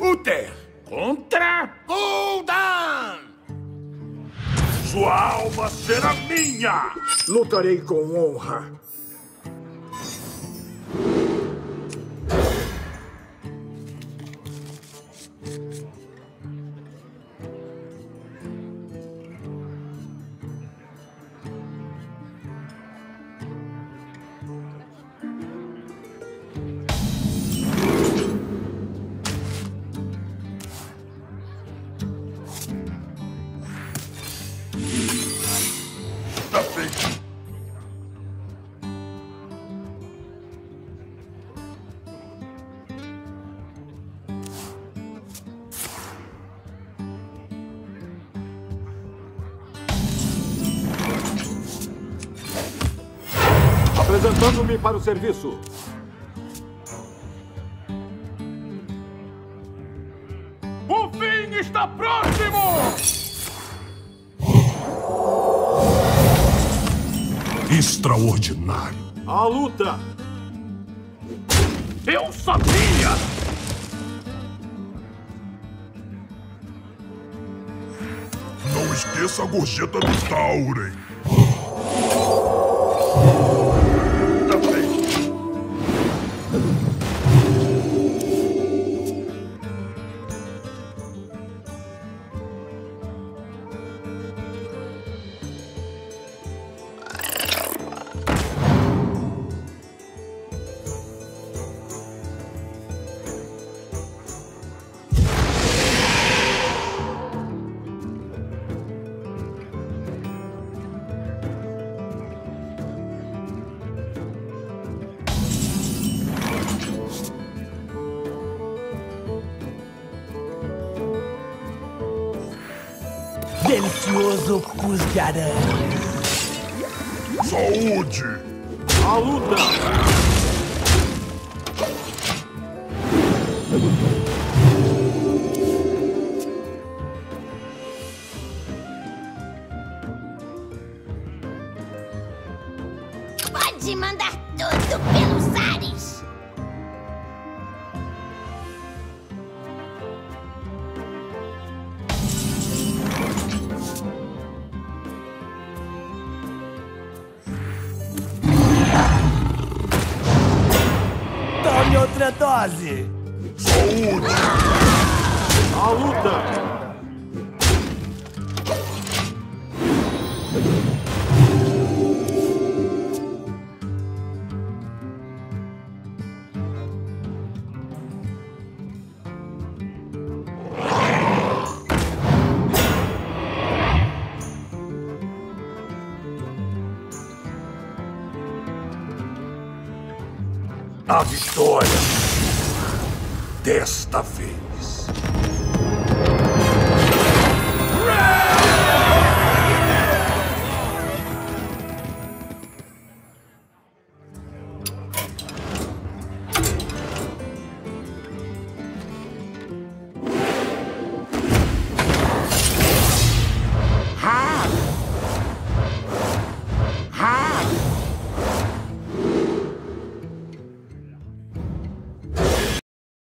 Uther. Contra? Gul'dan! Sua alma será minha! Lutarei com honra. Apresentando-me para o serviço. O fim está próximo! Extraordinário. A luta! Eu sabia! Não esqueça a gorjeta do Tauren. Delicioso pus de aranha. Saúde. A luta! Pode mandar tudo pelos ares. Outra dose. Saúde. A luta! A vitória. Desta vez.